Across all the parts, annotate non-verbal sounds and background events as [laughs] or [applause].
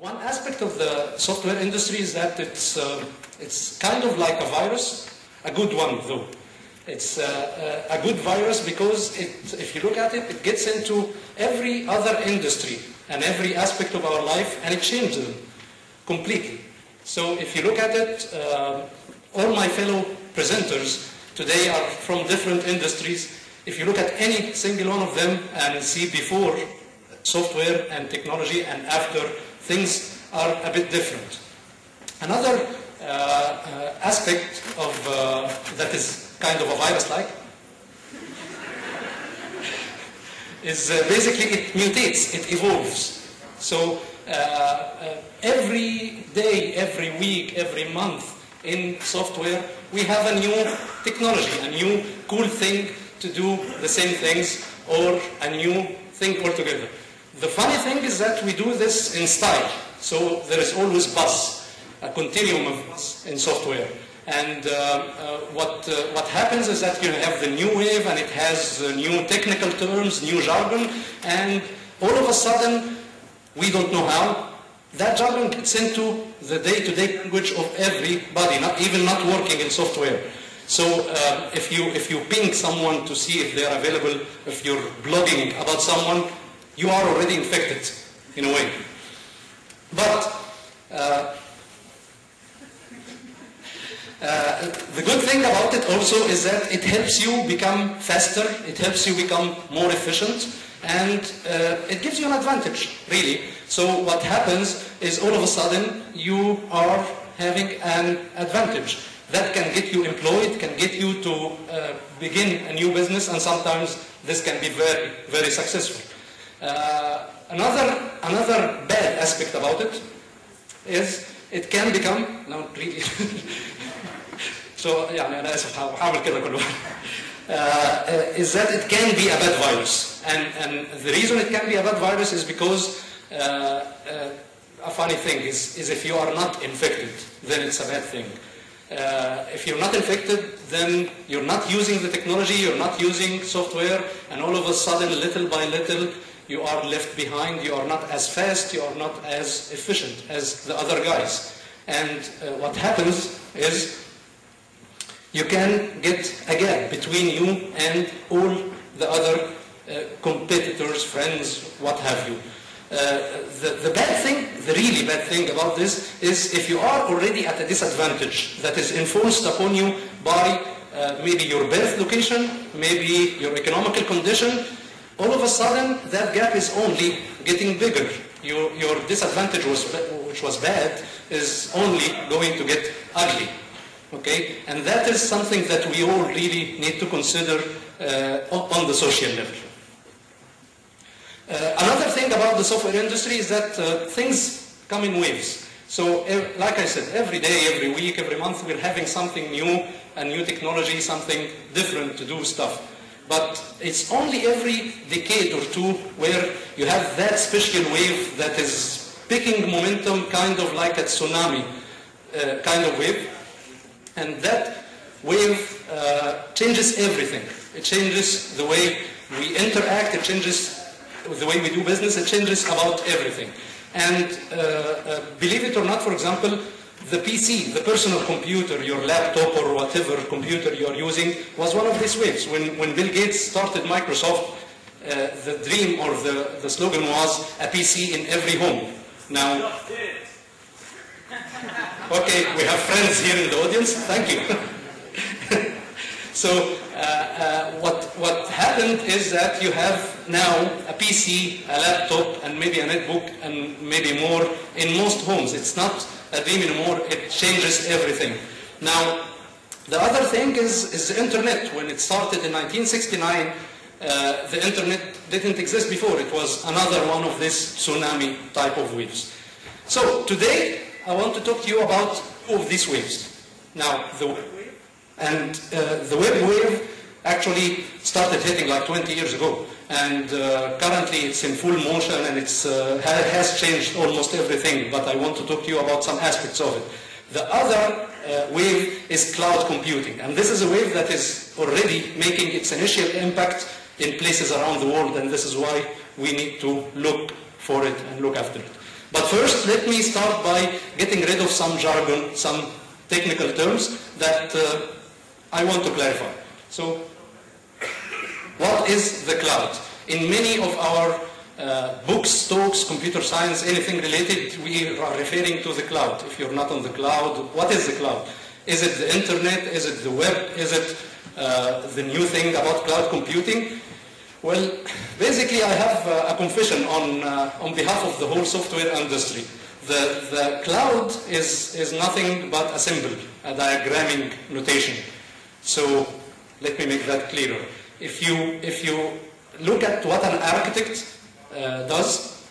One aspect of the software industry is that it's, uh, it's kind of like a virus, a good one though. It's uh, uh, a good virus because it, if you look at it, it gets into every other industry and every aspect of our life and it changes them completely. So if you look at it, uh, all my fellow presenters today are from different industries. If you look at any single one of them and see before software and technology and after, things are a bit different. Another uh, uh, aspect of uh, that is kind of a virus-like [laughs] is uh, basically it mutates, it evolves. So every day, every week, every month in software, we have a new technology, a new cool thing to do the same things or a new thing altogether. The funny thing is that we do this in style. So there is always buzz, a continuum of buzz in software. And uh, uh, what, uh, what happens is that you have the new wave and it has uh, new technical terms, new jargon, and all of a sudden, we don't know how, that jargon gets into the day-to-day language of everybody, not even not working in software. So uh, if, you, if you ping someone to see if they're available, if you're blogging about someone, you are already infected in a way. But uh, uh, the good thing about it also is that it helps you become faster, it helps you become more efficient, and uh, it gives you an advantage, really. So what happens is all of a sudden you are having an advantage. That can get you employed, can get you to uh, begin a new business, and sometimes this can be very, very successful. Uh, another, another bad aspect about it is it can become, no, really, [laughs] so يعني أنا آسف هحاول كده كل واحد. Uh, uh, is that it can be a bad virus. And, and the reason it can be a bad virus is because uh, uh, a funny thing is, is if you are not infected, then it's a bad thing. Uh, if you're not infected, then you're not using the technology, you're not using software, and all of a sudden, little by little, you are left behind, you are not as fast, you are not as efficient as the other guys. And uh, what happens is you can get a gap between you and all the other uh, competitors, friends, what have you. Uh, the, the bad thing, the really bad thing about this is if you are already at a disadvantage that is enforced upon you by uh, maybe your birth location, maybe your economical condition, all of a sudden that gap is only getting bigger. Your, your disadvantage, was, which was bad, is only going to get ugly. Okay? And that is something that we all really need to consider uh, on the social level. Uh, another thing about the software industry is that uh, things come in waves. So, like I said, every day, every week, every month, we're having something new, a new technology, something different to do stuff. But it's only every decade or two where you have that special wave that is picking momentum, kind of like a tsunami uh, kind of wave. And that wave uh, changes everything. It changes the way we interact, it changes the way we do business, it changes about everything. And uh, uh, believe it or not, for example, the PC, the personal computer, your laptop or whatever computer you're using, was one of these waves. When, when Bill Gates started Microsoft, uh, the dream or the, the slogan was a PC in every home. Now, [laughs] okay, we have friends here in the audience. Thank you. [laughs] so uh, uh, what, what happened is that you have now a PC, a laptop, and maybe a netbook, and maybe more in most homes. It's not a dream anymore. It changes everything. Now, the other thing is, is the internet. When it started in 1969, uh, the internet didn't exist before. It was another one of this tsunami type of waves. So today, I want to talk to you about two of these waves. Now, the web wave, and uh, the web wave actually started hitting like 20 years ago. And uh, currently it's in full motion and it's, uh, ha- has changed almost everything, but I want to talk to you about some aspects of it. The other uh, wave is cloud computing, and this is a wave that is already making its initial impact in places around the world, and this is why we need to look for it and look after it. But first, let me start by getting rid of some jargon, some technical terms that uh, I want to clarify. So, what is the cloud? In many of our uh, books, talks, computer science, anything related, we are referring to the cloud. If you're not on the cloud, what is the cloud? Is it the internet? Is it the web? Is it uh, the new thing about cloud computing? Well, basically, I have uh, a confession on, uh, on behalf of the whole software industry. The, the cloud is, is nothing but a symbol, a diagramming notation. So let me make that clearer. If you, if you look at what an architect uh, does,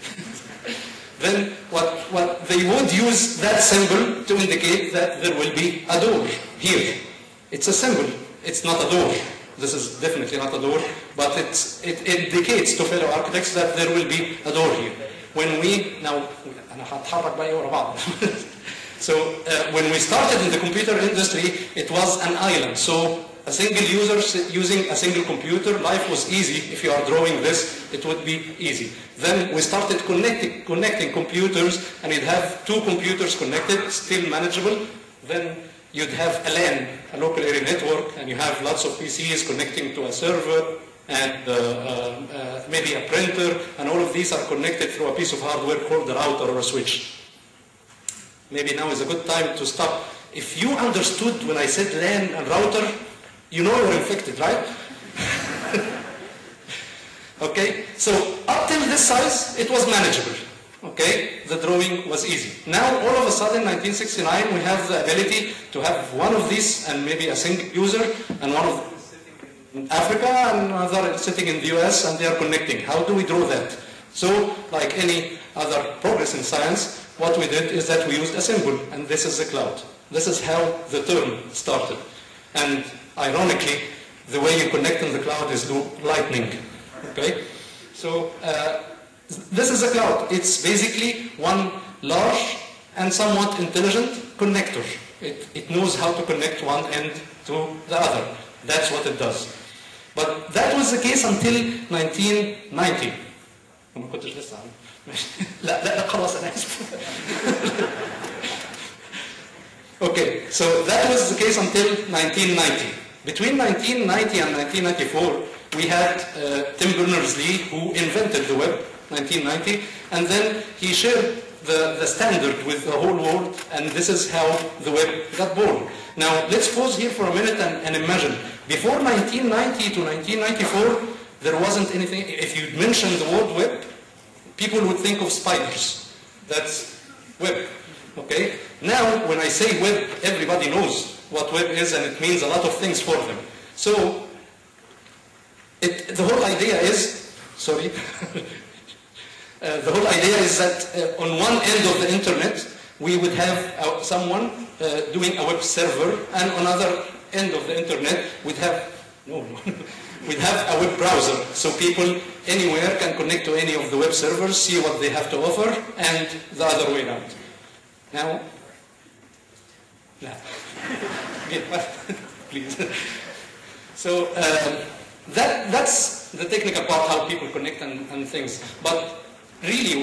[laughs] then what, what they would use that symbol to indicate that there will be a door here. It's a symbol, it's not a door. This is definitely not a door, but it indicates to fellow architects that there will be a door here. When we, now, [laughs] so uh, when we started in the computer industry, it was an island. So a single user using a single computer, life was easy. If you are drawing this, it would be easy. Then we started connecting, connecting computers, and you'd have two computers connected, still manageable. Then you'd have a LAN, a local area network, and you have lots of PCs connecting to a server, and uh, uh, maybe a printer, and all of these are connected through a piece of hardware called a router or a switch. Maybe now is a good time to stop. If you understood when I said LAN and router, you know you're infected, right? [laughs] okay, so up till this size, it was manageable. Okay, the drawing was easy. Now, all of a sudden, 1969, we have the ability to have one of these and maybe a single user, and one of Africa and another sitting in the US, and they are connecting. How do we draw that? So, like any other progress in science, what we did is that we used a symbol, and this is the cloud. This is how the term started. And ironically, the way you connect in the cloud is through lightning. Okay? So, uh, this is a cloud. It's basically one large and somewhat intelligent connector. It, it knows how to connect one end to the other. That's what it does. But that was the case until 1990. لا لا خلاص انا اسف [laughs] Okay, so that was the case until 1990. Between 1990 and 1994, we had uh, Tim Berners-Lee, who invented the web, 1990, and then he shared the, the standard with the whole world, and this is how the web got born. Now, let's pause here for a minute and, and imagine. Before 1990 to 1994, there wasn't anything, if you mention the word web, people would think of spiders. That's web. Okay? Now, when I say web, everybody knows what web is and it means a lot of things for them. So, it, the whole idea is, sorry, [laughs] uh, the whole idea is that uh, on one end of the internet, we would have uh, someone uh, doing a web server, and on another end of the internet, we'd have, no, [laughs] we'd have a web browser. So people anywhere can connect to any of the web servers, see what they have to offer, and the other way around. Now, [laughs] no. [laughs] Please. So uh, that, that's the technical part, how people connect and, and things. But really,